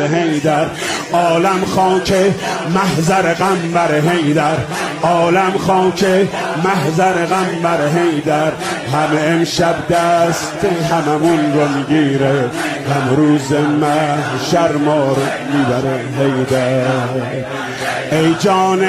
هیدر عالم خاک محضر غم بر هیدر عالم خاک محضر غم بر هیدر همه امشب دست هممون رو می‌گیره. هم روز محشر ما رو می‌بره هیدر ای جان